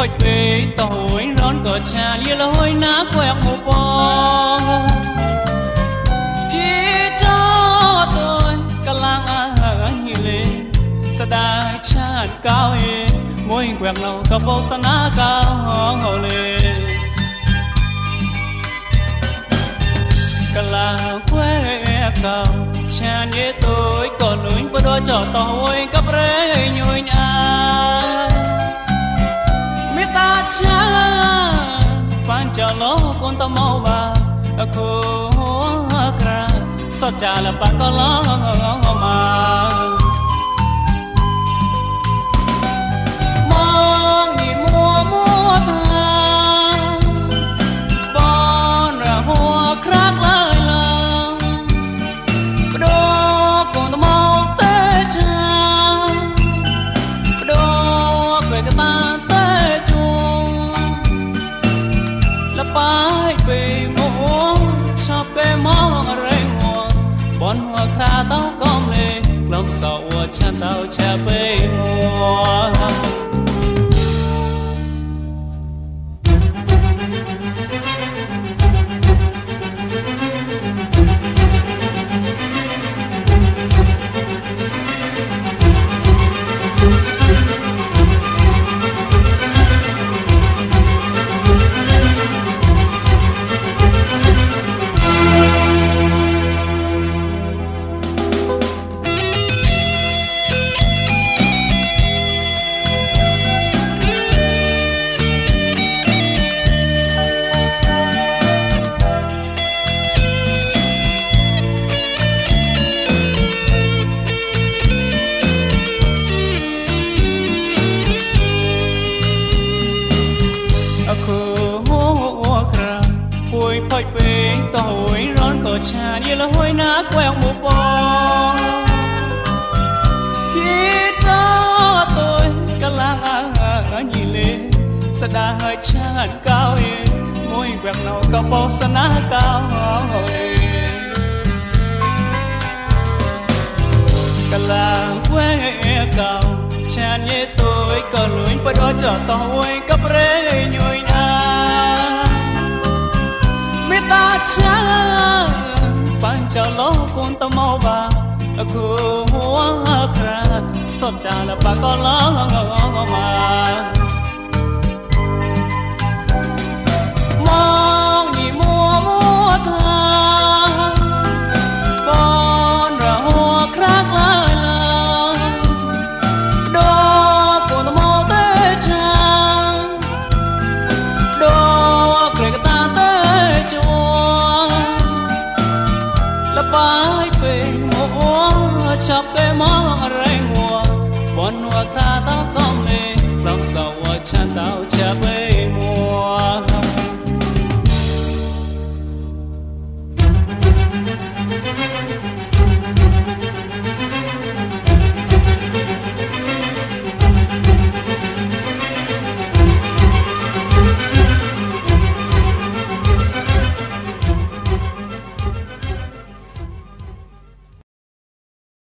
hoi pe tàu non cỏ trà cha lia là ná quẹt mù bò đi cho tôi, cả làng à hi lê sa đa chan cao ê, môi quẹt lâu cả bao sa ná cao ngầu lê cả là quẹt cao, cha nhé tôi còn núi bờ đôi cho tàu ôi cặp rê ចាបានចលកូនតមកបាអកូក្រាសចាលបកលងងមក បាយពេលមកឆប់ពេលមករែងងបនហួរខ្លាតោកំលេក្លំសោអួឆានតោឆាពេល Hôi phạch bế tỏ hôi rón cỏ trà Như là hôi ná quẹo mù bò Khi cho tôi cả làng á ngà ngà nhìn lên Sẽ đã hơi chán cao yên Môi quẹt nào cao bó xa ná cao Cả làng quê cao Chán như tôi, có lưỡi Bởi đó cho tôi cấp rê nhồi nhồi ចលោកូនតមកបាအခုហួក្រាសពចាលបកលមកបាយពេញមក amor.